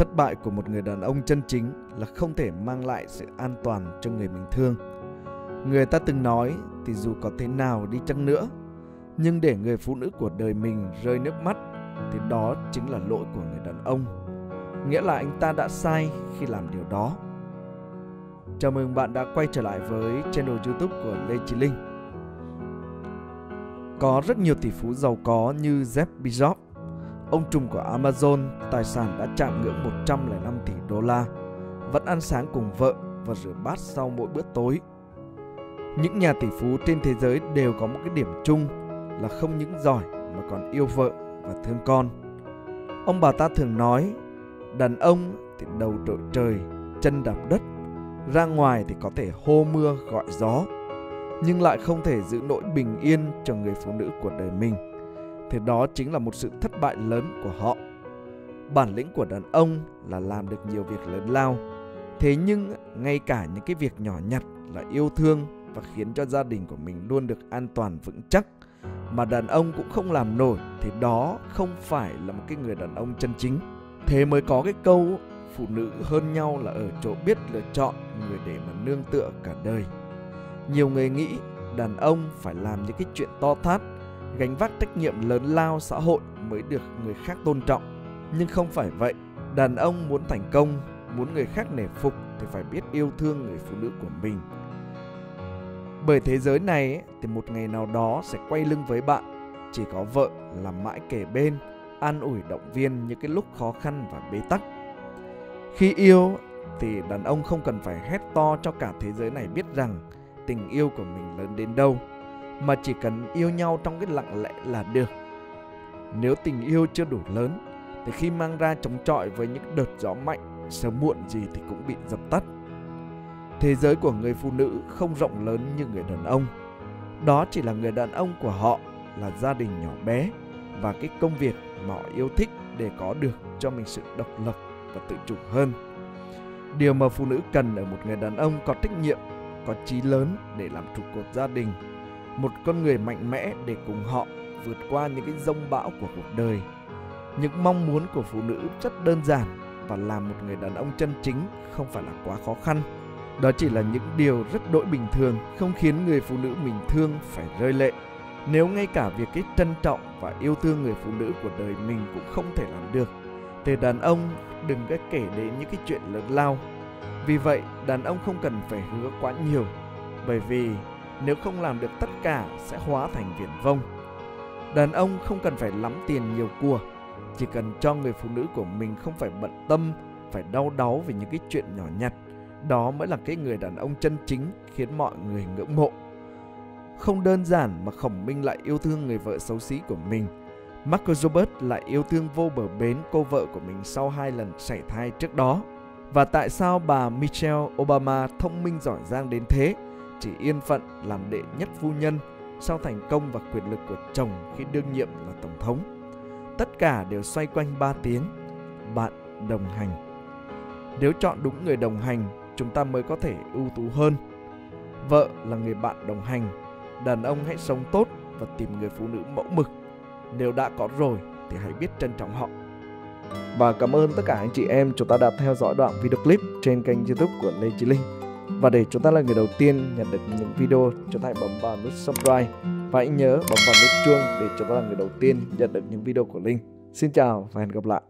Thất bại của một người đàn ông chân chính là không thể mang lại sự an toàn cho người mình thương. Người ta từng nói thì dù có thế nào đi chăng nữa, nhưng để người phụ nữ của đời mình rơi nước mắt thì đó chính là lỗi của người đàn ông. Nghĩa là anh ta đã sai khi làm điều đó. Chào mừng bạn đã quay trở lại với channel YouTube của Lê Chí Linh. Có rất nhiều tỷ phú giàu có như Jeff Bezos, ông trùm của Amazon, tài sản đã chạm ngưỡng 105 tỷ đô la, vẫn ăn sáng cùng vợ và rửa bát sau mỗi bữa tối. Những nhà tỷ phú trên thế giới đều có một cái điểm chung là không những giỏi mà còn yêu vợ và thương con. Ông bà ta thường nói, đàn ông thì đầu đội trời, chân đạp đất, ra ngoài thì có thể hô mưa gọi gió, nhưng lại không thể giữ nỗi bình yên cho người phụ nữ của đời mình. Thì đó chính là một sự thất bại lớn của họ. Bản lĩnh của đàn ông là làm được nhiều việc lớn lao. Thế nhưng ngay cả những cái việc nhỏ nhặt là yêu thương và khiến cho gia đình của mình luôn được an toàn vững chắc mà đàn ông cũng không làm nổi, thì đó không phải là một cái người đàn ông chân chính. Thế mới có cái câu, phụ nữ hơn nhau là ở chỗ biết lựa chọn, người để mà nương tựa cả đời. Nhiều người nghĩ đàn ông phải làm những cái chuyện to thát gánh vác trách nhiệm lớn lao xã hội mới được người khác tôn trọng. Nhưng không phải vậy, đàn ông muốn thành công, muốn người khác nể phục thì phải biết yêu thương người phụ nữ của mình bởi thế giới này thì một ngày nào đó sẽ quay lưng với bạn, chỉ có vợ là mãi kề bên, an ủi động viên những cái lúc khó khăn và bế tắc. Khi yêu thì đàn ông không cần phải hét to cho cả thế giới này biết rằng tình yêu của mình lớn đến đâu, mà chỉ cần yêu nhau trong cái lặng lẽ là được. Nếu tình yêu chưa đủ lớn thì khi mang ra chống chọi với những đợt gió mạnh, sớm muộn gì thì cũng bị dập tắt. Thế giới của người phụ nữ không rộng lớn như người đàn ông. Đó chỉ là người đàn ông của họ là gia đình nhỏ bé và cái công việc mà họ yêu thích để có được cho mình sự độc lập và tự chủ hơn. Điều mà phụ nữ cần ở một người đàn ông có trách nhiệm, có chí lớn để làm trụ cột gia đình, một con người mạnh mẽ để cùng họ vượt qua những cái rông bão của cuộc đời. Những mong muốn của phụ nữ rất đơn giản và làm một người đàn ông chân chính không phải là quá khó khăn đó chỉ là những điều rất đỗi bình thường, không khiến người phụ nữ mình thương phải rơi lệ. Nếu ngay cả việc cái trân trọng và yêu thương người phụ nữ của đời mình cũng không thể làm được, thì đàn ông đừng có kể đến những cái chuyện lớn lao. Vì vậy, đàn ông không cần phải hứa quá nhiều, bởi vì nếu không làm được tất cả sẽ hóa thành viển vông. Đàn ông không cần phải lắm tiền nhiều của, chỉ cần cho người phụ nữ của mình không phải bận tâm, phải đau đáu về những cái chuyện nhỏ nhặt đó mới là cái người đàn ông chân chính khiến mọi người ngưỡng mộ. Không đơn giản mà Khổng Minh lại yêu thương người vợ xấu xí của mình. Mark Robert lại yêu thương vô bờ bến cô vợ của mình sau hai lần sảy thai trước đó. Và tại sao bà Michelle Obama thông minh giỏi giang đến thế, chỉ yên phận làm đệ nhất phu nhân sau thành công và quyền lực của chồng khi đương nhiệm là tổng thống. Tất cả đều xoay quanh ba tiếng bạn đồng hành. Nếu chọn đúng người đồng hành chúng ta mới có thể ưu tú hơn. Vợ là người bạn đồng hành, đàn ông hãy sống tốt và tìm người phụ nữ mẫu mực. Nếu đã có rồi thì hãy biết trân trọng họ. Và cảm ơn tất cả anh chị em chúng ta đã theo dõi đoạn video clip trên kênh youtube của Lê Chí Linh. Và để chúng ta là người đầu tiên nhận được những video, chúng ta hãy bấm vào nút subscribe và hãy nhớ bấm vào nút chuông để chúng ta là người đầu tiên nhận được những video của Linh. Xin chào và hẹn gặp lại.